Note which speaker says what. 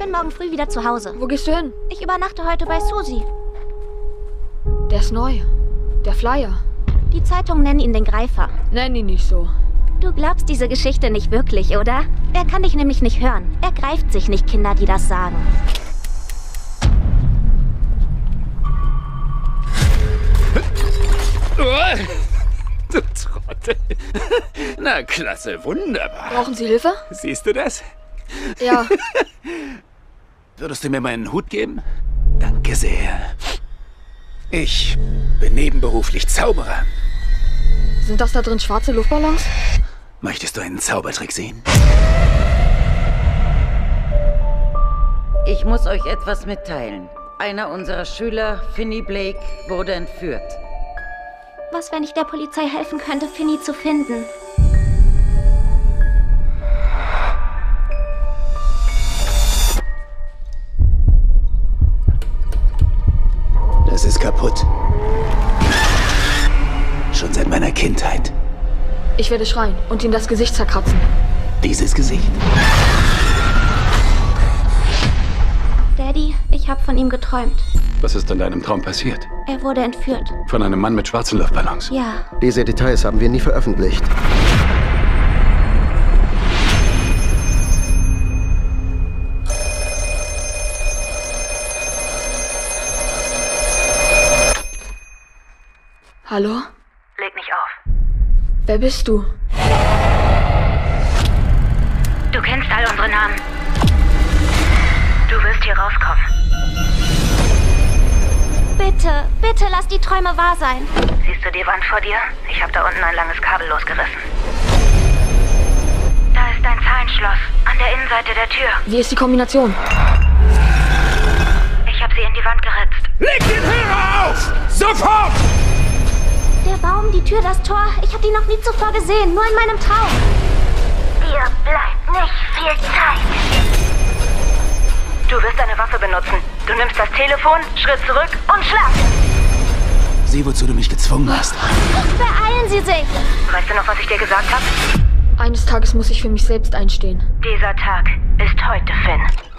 Speaker 1: bin morgen früh wieder zu Hause.
Speaker 2: Wo gehst du hin?
Speaker 1: Ich übernachte heute bei Susi.
Speaker 2: Der ist neu. Der Flyer.
Speaker 1: Die Zeitungen nennen ihn den Greifer.
Speaker 2: Nenn ihn nicht so.
Speaker 1: Du glaubst diese Geschichte nicht wirklich, oder? Er kann dich nämlich nicht hören. Er greift sich nicht Kinder, die das sagen.
Speaker 3: Du Trottel. Na klasse, wunderbar.
Speaker 2: Brauchen Sie Hilfe?
Speaker 3: Siehst du das?
Speaker 2: Ja.
Speaker 3: Würdest du mir meinen Hut geben? Danke sehr. Ich bin nebenberuflich Zauberer.
Speaker 2: Sind das da drin schwarze Luftballons?
Speaker 3: Möchtest du einen Zaubertrick sehen?
Speaker 4: Ich muss euch etwas mitteilen. Einer unserer Schüler, Finney Blake, wurde entführt.
Speaker 1: Was, wenn ich der Polizei helfen könnte, Finny zu finden?
Speaker 3: Das ist kaputt. Schon seit meiner Kindheit.
Speaker 2: Ich werde schreien und ihm das Gesicht zerkratzen.
Speaker 3: Dieses Gesicht.
Speaker 1: Daddy, ich habe von ihm geträumt.
Speaker 3: Was ist in deinem Traum passiert?
Speaker 1: Er wurde entführt.
Speaker 3: Von einem Mann mit schwarzen Luftballons.
Speaker 1: Ja,
Speaker 5: Diese Details haben wir nie veröffentlicht.
Speaker 2: Hallo?
Speaker 6: Leg nicht auf.
Speaker 2: Wer bist du?
Speaker 6: Du kennst all unsere Namen. Du wirst hier rauskommen.
Speaker 1: bitte, bitte lass die Träume wahr sein.
Speaker 6: Siehst du die Wand vor dir? Ich habe da unten ein langes Kabel losgerissen. Da ist ein Zahlenschloss an der Innenseite der Tür.
Speaker 2: Wie ist die Kombination?
Speaker 6: Ich habe sie in die Wand geritzt.
Speaker 3: Leg den Hörer auf! Sofort!
Speaker 1: Der Baum, die Tür, das Tor. Ich habe die noch nie zuvor gesehen, nur in meinem Traum.
Speaker 6: Dir bleibt nicht viel Zeit. Du wirst eine Waffe benutzen. Du nimmst das Telefon, Schritt zurück und schlag.
Speaker 3: Sieh, wozu du mich gezwungen hast.
Speaker 1: Beeilen Sie sich!
Speaker 6: Weißt du noch, was ich dir gesagt habe?
Speaker 2: Eines Tages muss ich für mich selbst einstehen.
Speaker 6: Dieser Tag ist heute, Finn.